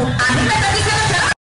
আচ্ছা, আমি